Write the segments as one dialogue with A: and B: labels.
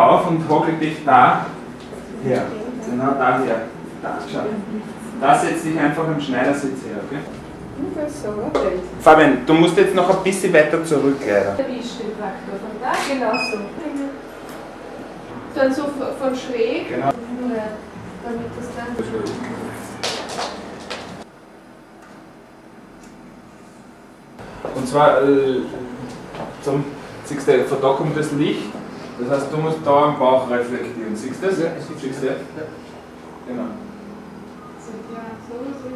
A: darauf und hockel dich da her. Genau da her. Da, schau. Da setz dich einfach im Schneidersitz her, okay? Fabian, du musst jetzt noch ein bisschen weiter zurück, leider.
B: Erwischt den Traktor von da, genau so. Dann so von schräg.
A: Genau.
B: Damit das dann.
A: Und zwar, äh, zum, siehst du, von da kommt das. Das heißt, du musst da am Bauch reflektieren. Siehst du das? Ja, Siehst du? Genau.
B: So, ja, so, so.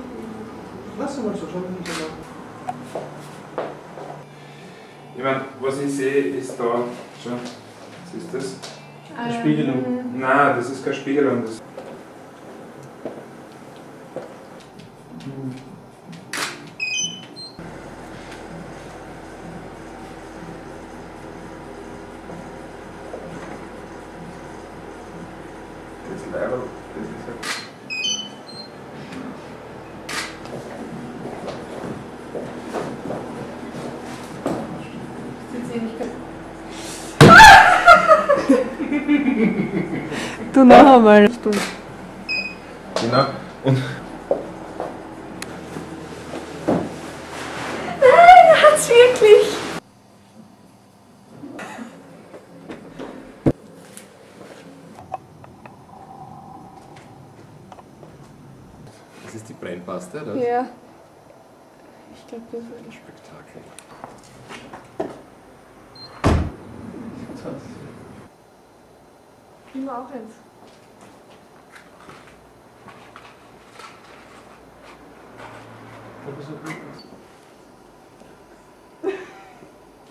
C: Lass mal so, schau mal nicht so
A: Ich meine, was ich sehe, ist da schon. Siehst du das?
B: Eine
C: Spiegelung.
A: Nein, das ist keine Spiegelung. Das Das ist leider. Das ist halt
B: Sieht sie nicht
D: Du noch einmal.
A: Genau. Und
D: Hat's wirklich?
E: Das ist die Brennpaste, oder?
D: Ja. Ich glaube, das ist.
E: Spektakel.
D: Immer auch eins.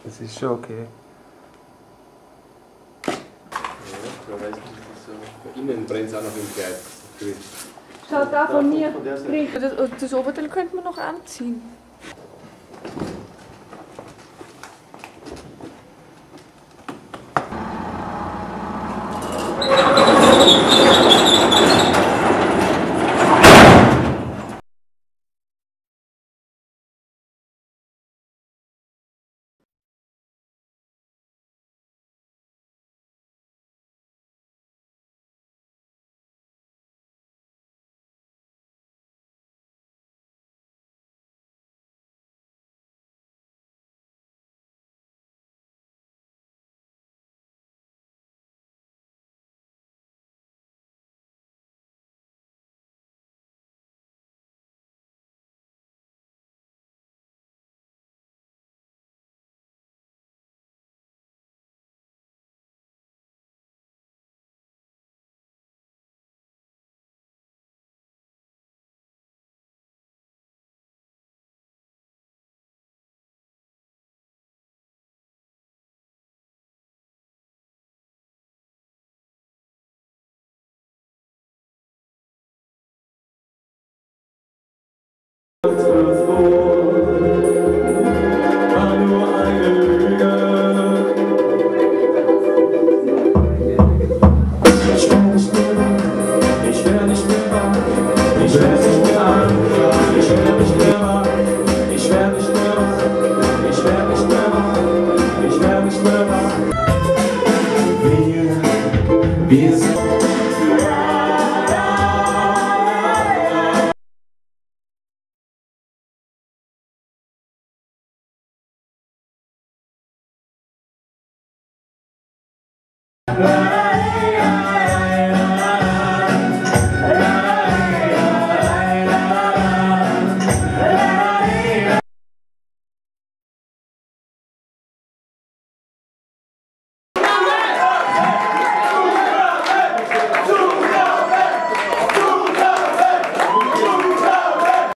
A: das ist schon okay.
E: Ja, wer weiß, das ist so. Innen brennt es auch noch im Kleid.
D: Schaut da von mir. Das, das Oberteil könnte man noch anziehen.